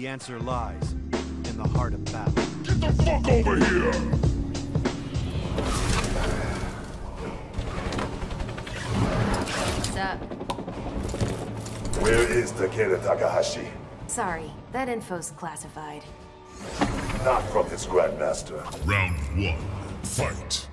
the answer lies in the heart of battle. Get the fuck over here! What's up? Where is Takeda Takahashi? Sorry, that info's classified. Not from his Grandmaster. Round one, fight.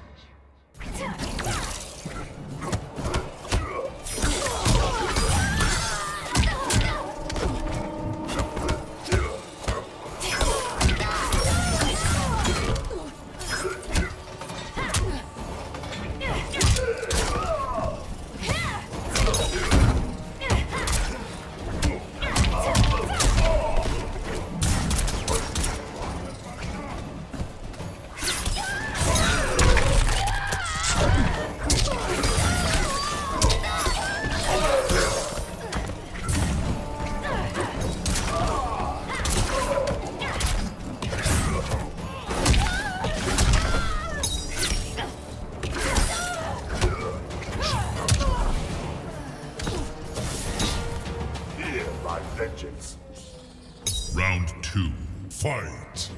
Fight.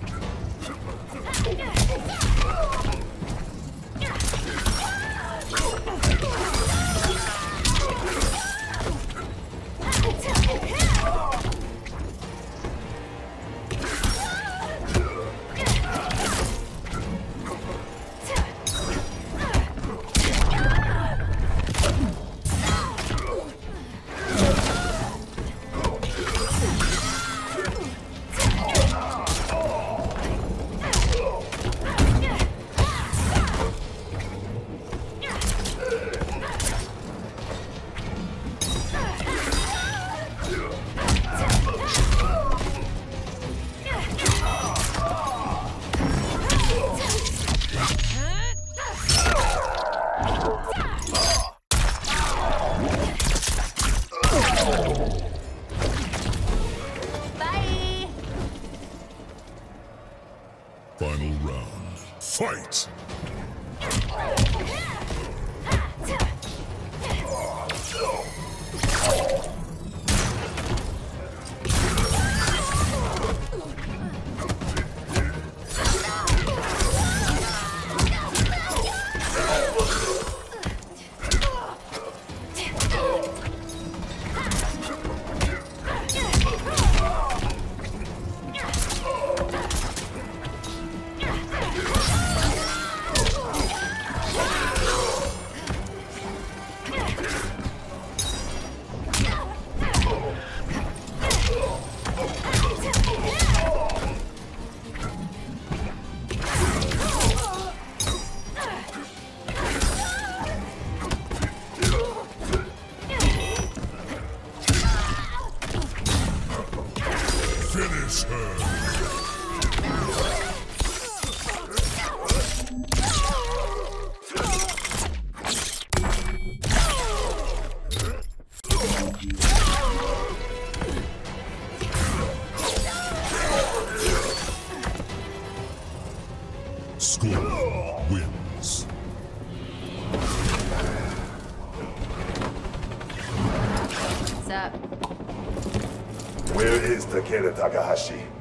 Takeda Takahashi?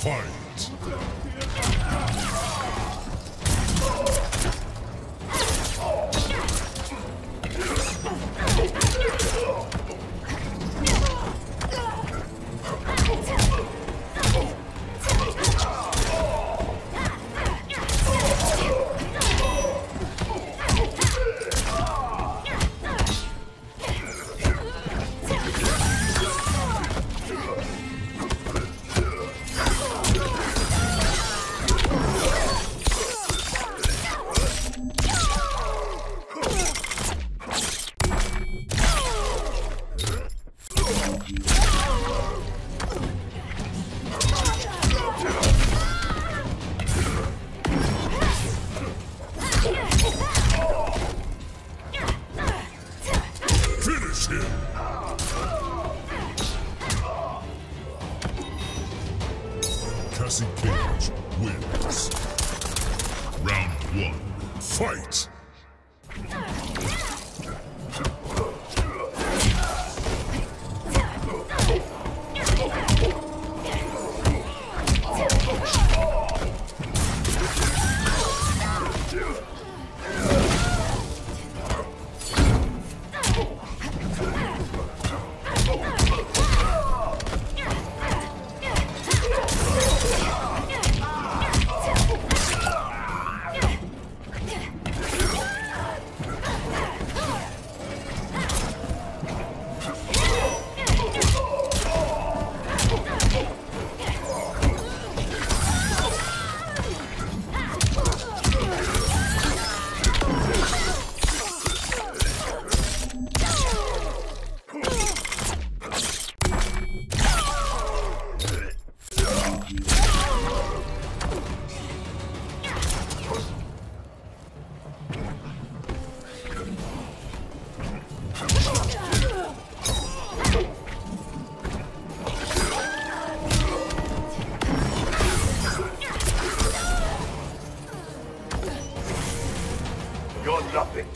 Fight!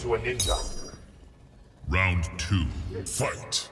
To a ninja. Round two, fight!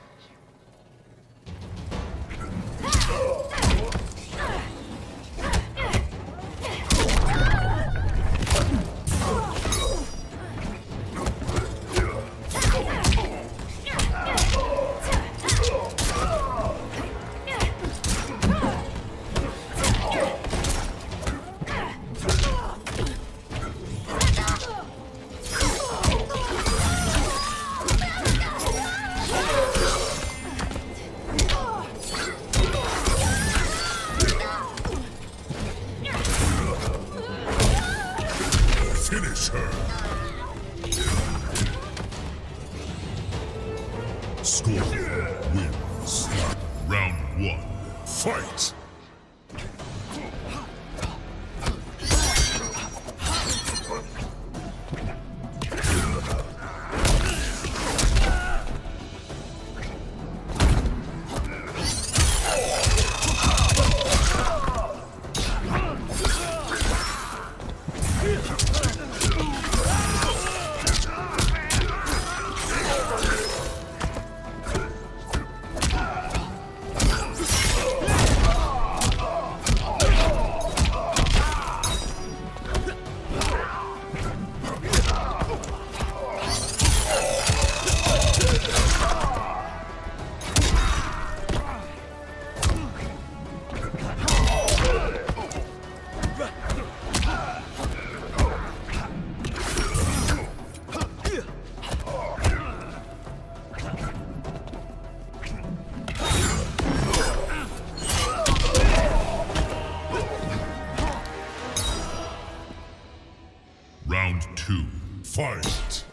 Two, fight!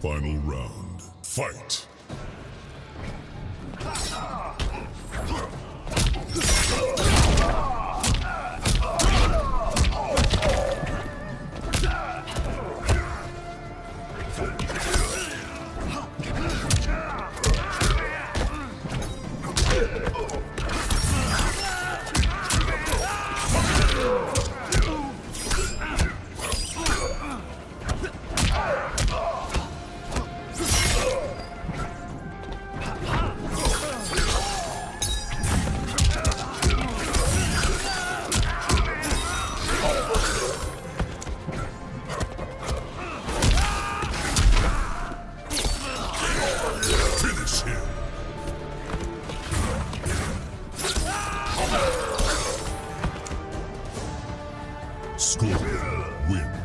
Final round, fight! Scorpion wins.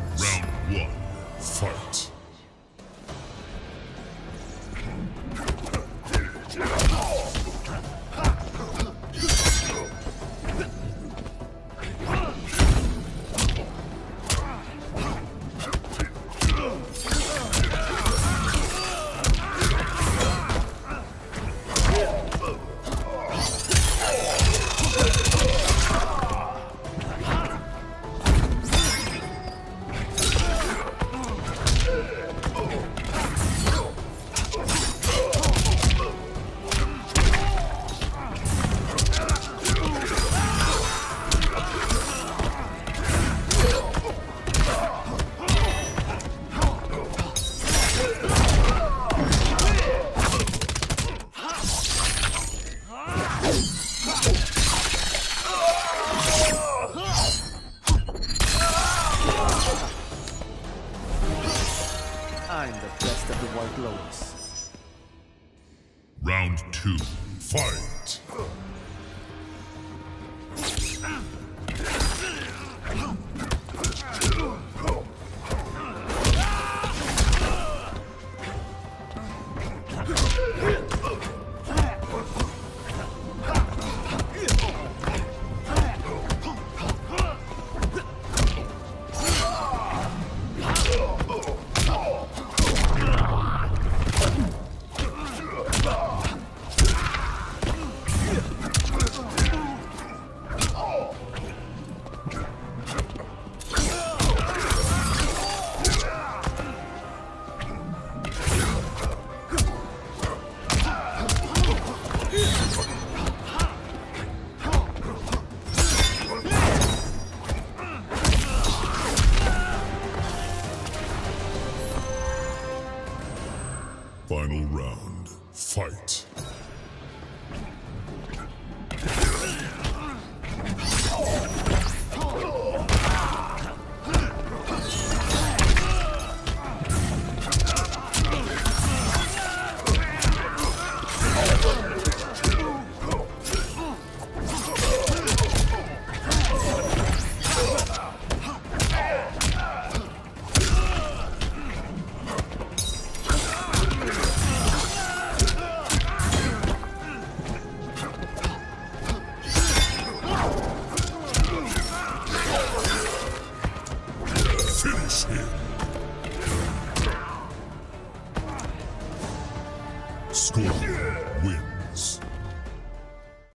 Final round. Fight.